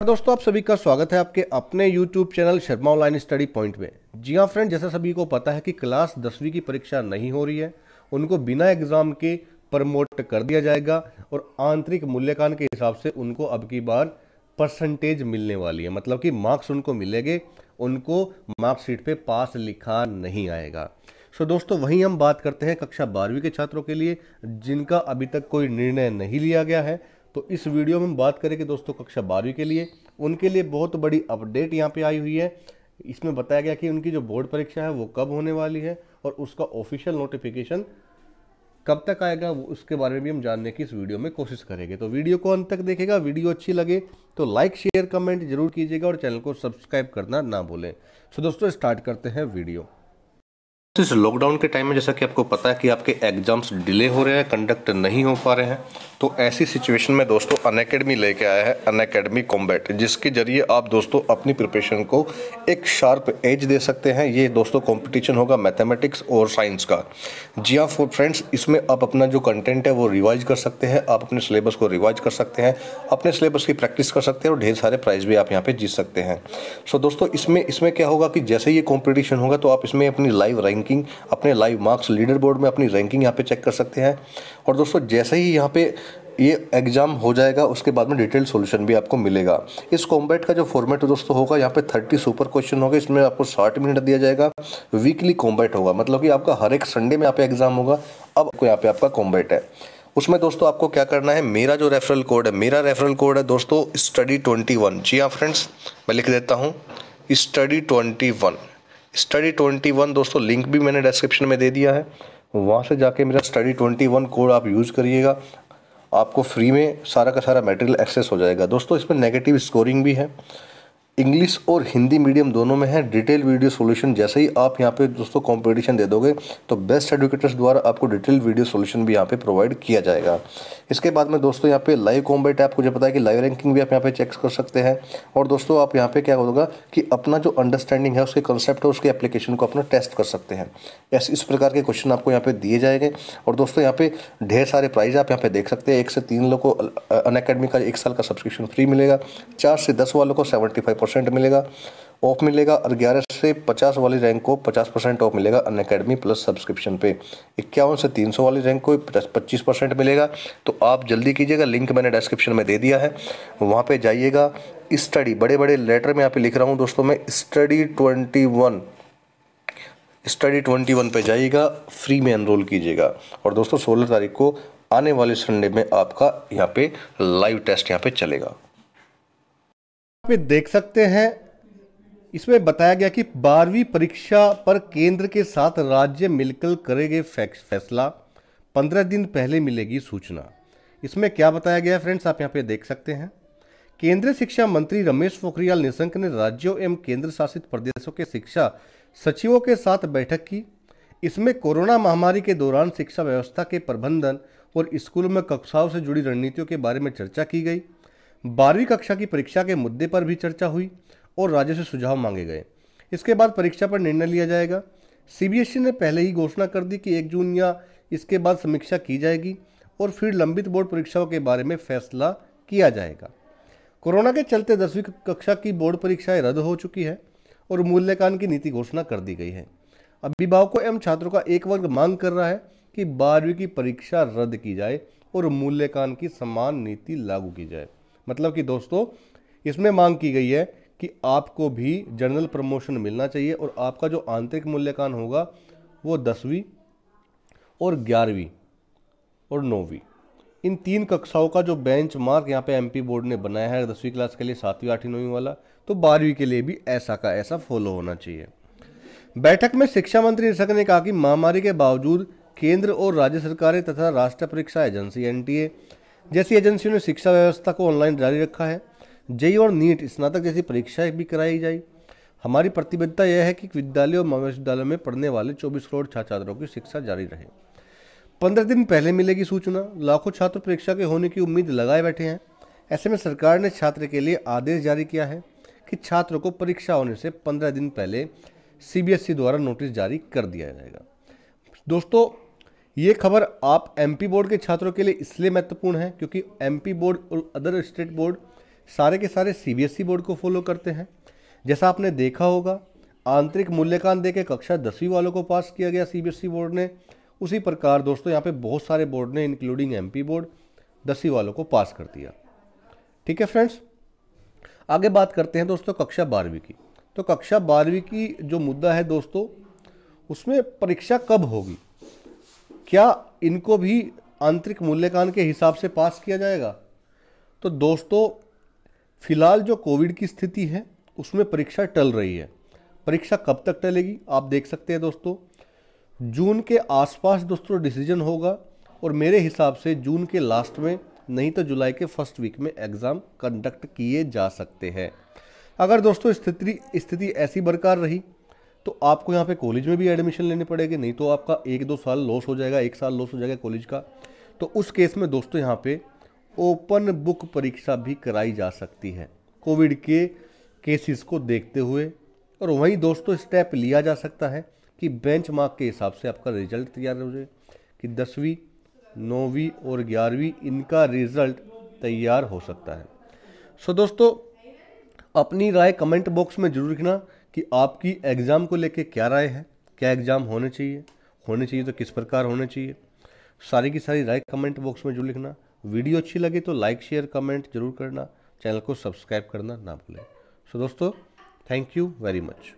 दोस्तों, आप सभी का स्वागत है आपके अपने YouTube channel Sharma online study point में। जी हाँ फ्रेंड जैसा सभी को पता है कि क्लास दसवीं की परीक्षा नहीं हो रही है, उनको बिना एग्ज़ाम के प्रमोट कर दिया जाएगा और आंतरिक मूल्यांकन के हिसाब से उनको अब की बार परसेंटेज मिलने वाली है। मतलब कि मार्क्स उनको मिलेंगे, उनको मार्कशीट पे पास लिखा नहीं आएगा। सो दोस्तों, वहीं हम बात करते हैं कक्षा बारहवीं के छात्रों के लिए, जिनका अभी तक कोई निर्णय नहीं लिया गया है। तो इस वीडियो में हम बात करेंगे दोस्तों कक्षा बारहवीं के लिए, उनके लिए बहुत बड़ी अपडेट यहाँ पे आई हुई है। इसमें बताया गया कि उनकी जो बोर्ड परीक्षा है वो कब होने वाली है और उसका ऑफिशियल नोटिफिकेशन कब तक आएगा, वो उसके बारे में भी हम जानने की इस वीडियो में कोशिश करेंगे। तो वीडियो को अंत तक देखेगा वीडियो अच्छी लगे तो लाइक, शेयर, कमेंट ज़रूर कीजिएगा और चैनल को सब्सक्राइब करना ना भूलें। सो दोस्तों, स्टार्ट करते हैं वीडियो। तो इस लॉकडाउन के टाइम में जैसा कि आपको पता है कि आपके एग्ज़ाम्स डिले हो रहे हैं कंडक्ट नहीं हो पा रहे हैं तो ऐसी सिचुएशन में दोस्तों अन अकेडमी लेके आया है अन अकेडमी कॉम्बैट जिसके ज़रिए आप दोस्तों अपनी प्रिपरेशन को एक शार्प एज दे सकते हैं। ये दोस्तों कंपटीशन होगा मैथमेटिक्स और साइंस का। जी हाँ फॉर फ्रेंड्स इसमें आप अपना जो कंटेंट है वो रिवाइज कर सकते हैं, आप अपने सिलेबस को रिवाइज कर सकते हैं, अपने सिलेबस की प्रैक्टिस कर सकते हैं और ढेर सारे प्राइज भी आप यहाँ पर जीत सकते हैं। सो दोस्तों, इसमें इसमें क्या होगा कि जैसे ये कॉम्पिटिशन होगा तो आप इसमें अपनी लाइव रैंकिंग अपने लाइव मार्क्स लीडर बोर्ड में अपनी रैंकिंग यहाँ पे चेक कर सकते हैं। और दोस्तों, जैसे ही यहाँ पे ये एग्ज़ाम हो जाएगा, उसके बाद में डिटेल सॉल्यूशन भी आपको मिलेगा। इस कॉम्बैट का जो फॉर्मेट दोस्तों होगा, यहाँ पे थर्टी सुपर क्वेश्चन होगा, इसमें आपको साठ मिनट दिया जाएगा। वीकली कॉम्बैट होगा मतलब कि आपका हर एक संडे में यहाँ पे एग्ज़ाम होगा। अब आपको यहाँ पे आपका कॉम्बैट है। उसमें दोस्तों आपको क्या करना है, मेरा जो रेफरल कोड है, मेरा रेफरल कोड है दोस्तों स्टडी ट्वेंटी वन जी हाँ फ्रेंड्स मैं लिख देता हूँ study twenty one study twenty one दोस्तों लिंक भी मैंने डिस्क्रिप्शन में दे दिया है। वहाँ से जाके मेरा स्टडी ट्वेंटी वन कोड आप यूज़ करिएगा। आपको फ्री में सारा का सारा मटेरियल एक्सेस हो जाएगा। दोस्तों, इसमें नेगेटिव स्कोरिंग भी है। इंग्लिश और हिंदी मीडियम दोनों में है डिटेल वीडियो सॉल्यूशन जैसे ही आप यहाँ पे दोस्तों कंपटीशन दे दोगे तो बेस्ट एडुकेटर्स द्वारा आपको डिटेल वीडियो सॉल्यूशन भी यहाँ पे प्रोवाइड किया जाएगा। इसके बाद में दोस्तों यहाँ पे लाइव कॉम्बैट आपको जो पता है कि लाइव रैंकिंग भी आप यहाँ पे चेक कर सकते हैं। और दोस्तों आप यहाँ पे क्या होगा कि अपना जो अंडरस्टैंडिंग है, उसके कंसेप्ट है, उसके एप्लीकेशन को अपना टेस्ट कर सकते हैं। ऐसे इस प्रकार के क्वेश्चन आपको यहाँ पे दिए जाएँगे। और दोस्तों यहाँ पे ढेर सारे प्राइज आप यहाँ पे देख सकते हैं। एक से तीन लोग को अन का एक साल का सब्सक्रिप्शन फ्री मिलेगा। चार से दस वालों को सेवेंटी फाइव परसेंट मिलेगा ऑफ़ मिलेगा और ग्यारह से पचास वाली रैंक को पचास परसेंट ऑफ़ मिलेगा अन अकेडमी प्लस सब्सक्रिप्शन पे। इक्यावन से तीन सौ वाली रैंक को पच्चीस परसेंट मिलेगा। तो आप जल्दी कीजिएगा लिंक मैंने डिस्क्रिप्शन में दे दिया है। वहाँ पे जाइएगा स्टडी बड़े बड़े लेटर में यहाँ पे लिख रहा हूँ दोस्तों मैं study twenty study twenty one पे जाइएगा फ्री में एनरोल कीजिएगा। और दोस्तों सोलह तारीख को आने वाले संडे में आपका यहाँ पे लाइव टेस्ट यहाँ पे चलेगा। पे देख सकते हैं, इसमें बताया गया कि बारहवीं परीक्षा पर केंद्र के साथ राज्य मिलकर करेंगे फैसला। पंद्रह दिन पहले मिलेगी सूचना। इसमें क्या बताया गया फ्रेंड्स, आप यहाँ पे देख सकते हैं। केंद्रीय शिक्षा मंत्री रमेश पोखरियाल निशंक ने राज्यों एवं केंद्र शासित प्रदेशों के शिक्षा सचिवों के साथ बैठक की। इसमें कोरोना महामारी के दौरान शिक्षा व्यवस्था के प्रबंधन और स्कूलों में कक्षाओं से जुड़ी रणनीतियों के बारे में चर्चा की गई। बारहवीं कक्षा की परीक्षा के मुद्दे पर भी चर्चा हुई और राज्य से सुझाव मांगे गए। इसके बाद परीक्षा पर निर्णय लिया जाएगा। सीबीएसई ने पहले ही घोषणा कर दी कि एक जून या इसके बाद समीक्षा की जाएगी और फिर लंबित बोर्ड परीक्षाओं के बारे में फैसला किया जाएगा। कोरोना के चलते दसवीं कक्षा की बोर्ड परीक्षाएँ रद्द हो चुकी है और मूल्यांकन की नीति घोषणा कर दी गई है। अभिभावकों एवं छात्रों का एक वर्ग मांग कर रहा है कि बारहवीं की परीक्षा रद्द की जाए और मूल्यांकन की समान नीति लागू की जाए। मतलब कि दोस्तों, इसमें मांग की गई है कि आपको भी जनरल प्रमोशन मिलना चाहिए और आपका जो आंतरिक मूल्यांकन होगा वो दसवीं और ग्यारहवीं और नौवीं। इन तीन कक्षाओं का जो बेंच मार्क यहाँ पे एमपी बोर्ड ने बनाया है दसवीं क्लास के लिए, सातवीं, आठवीं, नौवीं वाला तो बारहवीं के लिए भी ऐसा का ऐसा फॉलो होना चाहिए। बैठक में शिक्षा मंत्री निशंक ने कहा कि महामारी के बावजूद केंद्र और राज्य सरकारें तथा राष्ट्रीय परीक्षा एजेंसी एनटीए जैसी एजेंसियों ने शिक्षा व्यवस्था को ऑनलाइन जारी रखा है, जेई और नीट स्नातक जैसी परीक्षाएँ भी कराई जाए हमारी प्रतिबद्धता यह है कि विद्यालय और महाविद्यालय में पढ़ने वाले 24 करोड़ छात्र छात्रों की शिक्षा जारी रहे। पंद्रह दिन पहले मिलेगी सूचना, लाखों छात्र परीक्षा के होने की उम्मीद लगाए बैठे हैं। ऐसे में सरकार ने छात्र के लिए आदेश जारी किया है कि छात्रों को परीक्षा होने से पंद्रह दिन पहले सीबीएसई द्वारा नोटिस जारी कर दिया जाएगा। दोस्तों ये खबर आप एमपी बोर्ड के छात्रों के लिए इसलिए महत्वपूर्ण है क्योंकि एमपी बोर्ड और अदर स्टेट बोर्ड सारे के सारे सीबीएसई बोर्ड को फॉलो करते हैं। जैसा आपने देखा होगा, आंतरिक मूल्यांकन दे के कक्षा दसवीं वालों को पास किया गया सीबीएसई बोर्ड ने। उसी प्रकार दोस्तों, यहाँ पे बहुत सारे बोर्ड ने इंक्लूडिंग एमपी बोर्ड दसवीं वालों को पास कर दिया। ठीक है फ्रेंड्स आगे बात करते हैं दोस्तों कक्षा बारहवीं की। तो कक्षा बारहवीं की जो मुद्दा है दोस्तों, उसमें परीक्षा कब होगी? क्या इनको भी आंतरिक मूल्यांकन के हिसाब से पास किया जाएगा? तो दोस्तों, फ़िलहाल जो कोविड की स्थिति है, उसमें परीक्षा टल रही है। परीक्षा कब तक टलेगी, आप देख सकते हैं दोस्तों। जून के आसपास दोस्तों डिसीज़न होगा और मेरे हिसाब से जून के लास्ट में, नहीं तो जुलाई के फ़र्स्ट वीक में एग्ज़ाम कंडक्ट किए जा सकते हैं। अगर दोस्तों स्थिति स्थिति ऐसी बरकरार रही तो आपको यहाँ पे कॉलेज में भी एडमिशन लेने पड़ेगी, नहीं तो आपका एक दो साल लॉस हो जाएगा, एक साल लॉस हो जाएगा कॉलेज का। तो उस केस में दोस्तों यहाँ पे ओपन बुक परीक्षा भी कराई जा सकती है कोविड के केसेस को देखते हुए। और वहीं दोस्तों स्टेप लिया जा सकता है कि बेंच के हिसाब से आपका रिज़ल्ट तैयार हो जाए, कि दसवीं, नौवीं और ग्यारहवीं इनका रिज़ल्ट तैयार हो सकता है। सो दोस्तों, अपनी राय कमेंट बॉक्स में ज़रूर लिखना कि आपकी एग्ज़ाम को लेके क्या राय है? क्या एग्ज़ाम होने चाहिए? होने चाहिए तो किस प्रकार होने चाहिए? सारी की सारी राय कमेंट बॉक्स में ज़रूर लिखना। वीडियो अच्छी लगे तो लाइक, शेयर, कमेंट ज़रूर करना। चैनल को सब्सक्राइब करना ना भूलें। सो दोस्तों, थैंक यू वेरी मच।